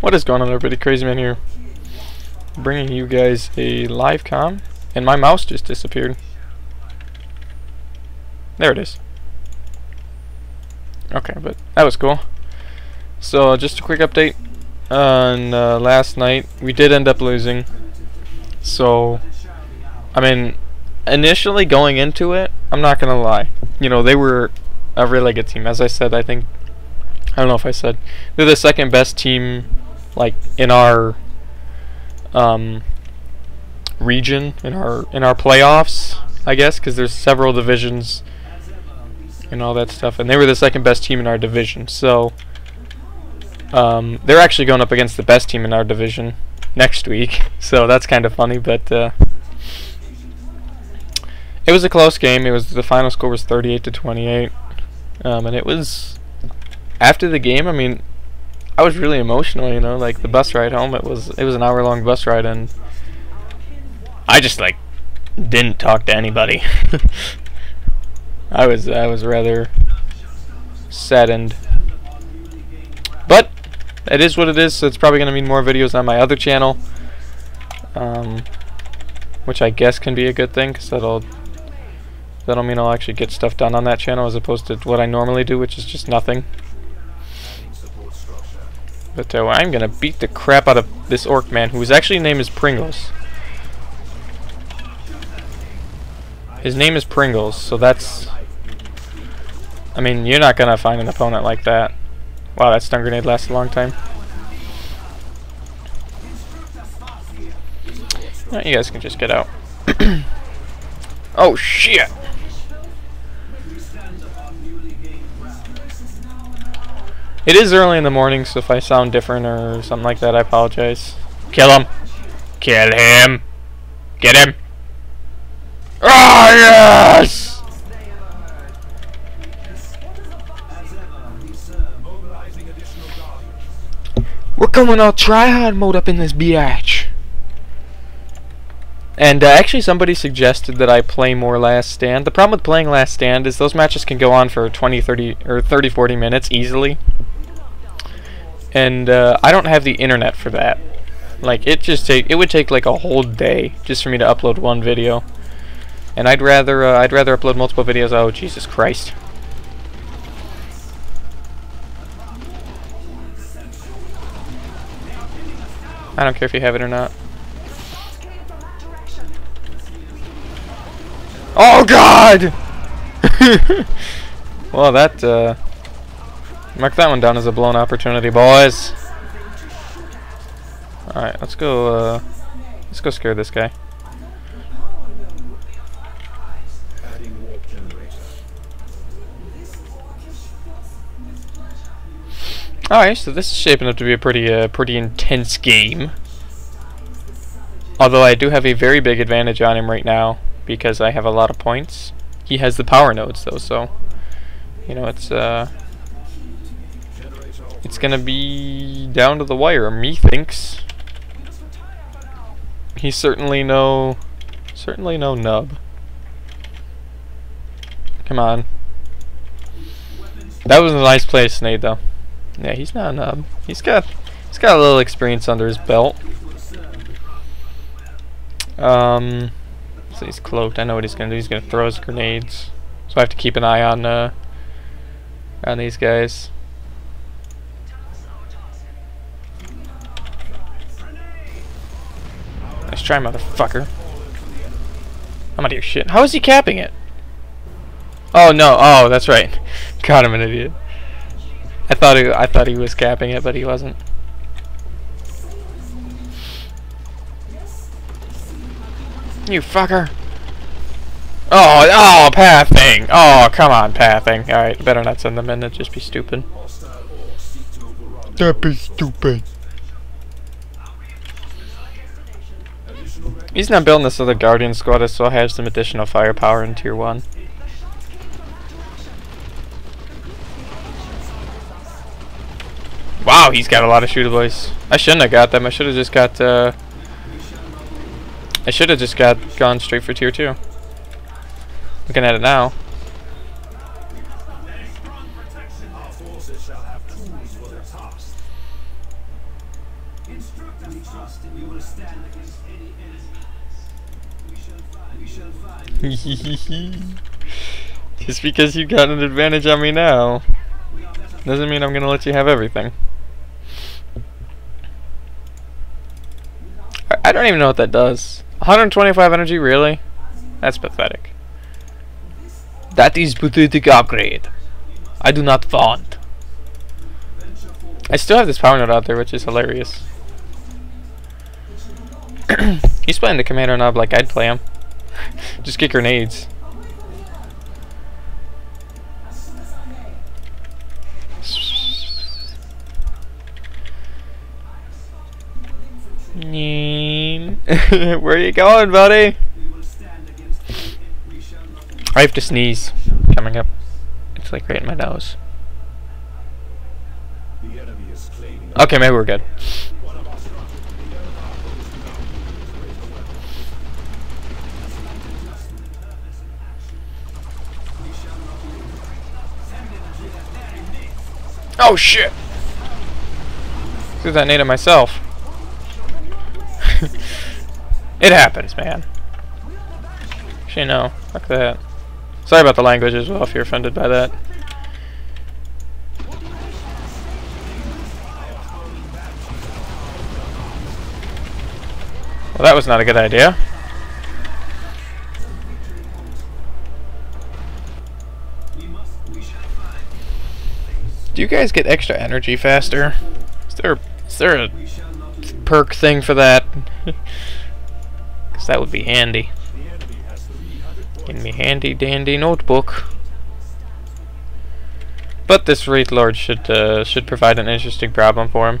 What is going on everybody? Crazy Man here. Bringing you guys a live com. And my mouse just disappeared. There it is. Okay, but that was cool. So, just a quick update. On uh, last night, we did end up losing. So, I mean, initially going into it, I'm not gonna lie. You know, they were a really good team. As I said, I think I don't know if I said they're the second best team like in our um, region in our in our playoffs, I guess, because there's several divisions and all that stuff, and they were the second best team in our division. So um, they're actually going up against the best team in our division next week. So that's kind of funny, but uh, it was a close game. It was the final score was 38 to 28, um, and it was after the game. I mean, I was really emotional, you know, like the bus ride home. It was it was an hour long bus ride, and I just like didn't talk to anybody. I was I was rather saddened, but it is what it is. So it's probably gonna mean more videos on my other channel, um, which I guess can be a good thing because that'll that'll mean I'll actually get stuff done on that channel as opposed to what I normally do, which is just nothing. But uh, I'm gonna beat the crap out of this orc man, whose actually name is Pringles. His name is Pringles, so that's... I mean, you're not gonna find an opponent like that. Wow, that stun grenade lasts a long time. You guys can just get out. oh, shit! It is early in the morning, so if I sound different or something like that, I apologize. Kill him! Kill him! Get him! Ah, yes! We're coming all try-hard mode up in this biatch. And uh, actually somebody suggested that I play more Last Stand. The problem with playing Last Stand is those matches can go on for 20, 30, or 30, 40 minutes easily. And uh, I don't have the internet for that. Like, it just take, it would take like a whole day just for me to upload one video. And I'd rather, uh, I'd rather upload multiple videos. Oh, Jesus Christ. I don't care if you have it or not. Oh God! well, that uh, mark that one down as a blown opportunity, boys. All right, let's go. Uh, let's go scare this guy. Alright, so this is shaping up to be a pretty, uh, pretty intense game. Although I do have a very big advantage on him right now because I have a lot of points. He has the power nodes though, so you know it's uh it's gonna be down to the wire. methinks. he's certainly no certainly no nub. Come on. That was a nice play, Snade though. Yeah, he's not a nub. He's got he's got a little experience under his belt. Um, so he's cloaked. I know what he's gonna do. He's gonna throw his grenades. So I have to keep an eye on uh on these guys. Try, motherfucker. I'm out of your shit. How is he capping it? Oh no! Oh, that's right. God, I'm an idiot. I thought he, I thought he was capping it, but he wasn't. You fucker! Oh, oh, pathing! Oh, come on, pathing. Alright, better not send them in, it'd just be stupid. That'd be stupid. He's not building this other Guardian squad, so I have some additional firepower in Tier 1. Wow, he's got a lot of shootables. I shouldn't have got them. I should have just got, uh... I should have just got gone straight for tier 2. Looking at it now. Just because you got an advantage on me now doesn't mean I'm gonna let you have everything. I don't even know what that does. 125 energy, really? That's pathetic. That is pathetic upgrade. I do not want. I still have this power node out there, which is hilarious. He's playing the commander knob like I'd play him. Just get grenades. Where are you going, buddy? I have to sneeze. Coming up. It's like right in my nose. Okay, maybe we're good. Oh shit! Threw that nade at myself. it happens, man. Actually, no. Fuck that. Sorry about the language as well if you're offended by that. Well, that was not a good idea. Do you guys get extra energy faster? Is there, is there a perk thing for that? Because that would be handy. In me handy dandy notebook. But this Wraith Lord should uh, should provide an interesting problem for him.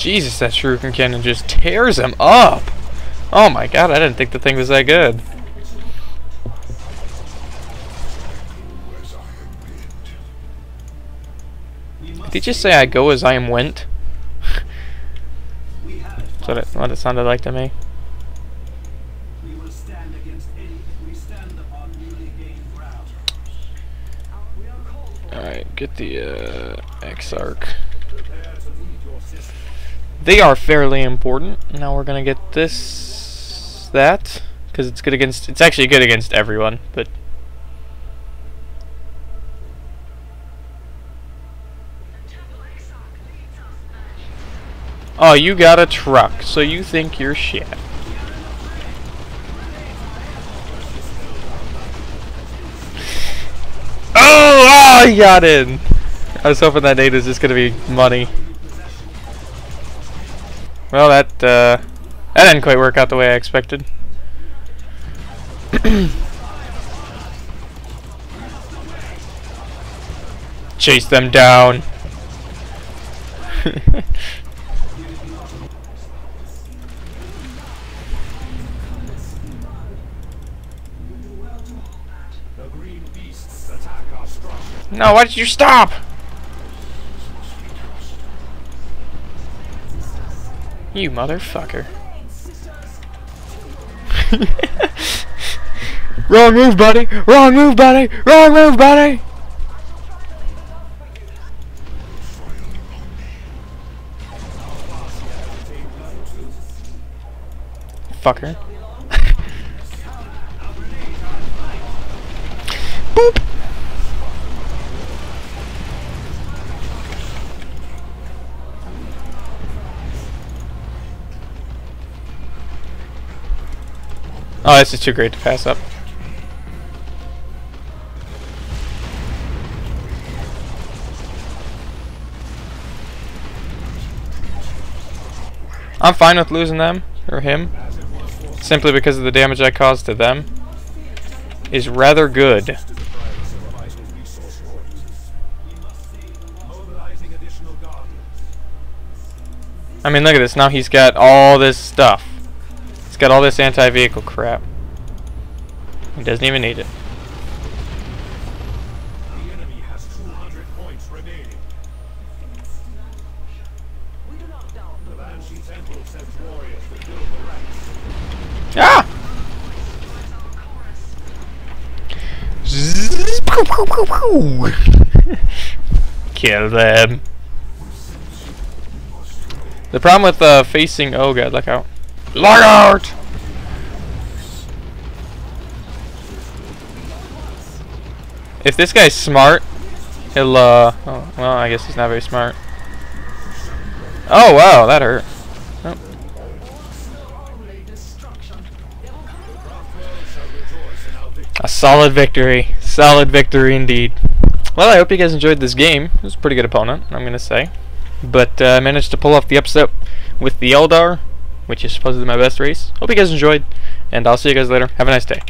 Jesus, that shuriken cannon just tears him up! Oh my god, I didn't think the thing was that good. Did he just say I go as I am went? That's what it, what it sounded like to me. Alright, get the uh, Exarch. They are fairly important. Now we're gonna get this, that, because it's good against. It's actually good against everyone, but Oh, you got a truck, so you think you're shit. Oh, ah, oh, he got in. I was hoping that is just gonna be money. Well, that, uh, that didn't quite work out the way I expected. Chase them down. No, why did you stop? You motherfucker. Wrong move, buddy! Wrong move, buddy! Wrong move, buddy! Fucker. Boop! Oh, this is too great to pass up. I'm fine with losing them, or him, simply because of the damage I caused to them is rather good. I mean, look at this. Now he's got all this stuff. Got all this anti-vehicle crap. He doesn't even need it. Ah! Kill them. The problem with uh, facing... Oh god, look out. Out! If this guy's smart, he'll, uh... Oh, well, I guess he's not very smart. Oh, wow, that hurt. A solid victory. Solid victory indeed. Well, I hope you guys enjoyed this game. It was a pretty good opponent, I'm going to say. But uh, managed to pull off the upset with the Eldar, which is supposedly my best race. Hope you guys enjoyed, and I'll see you guys later. Have a nice day.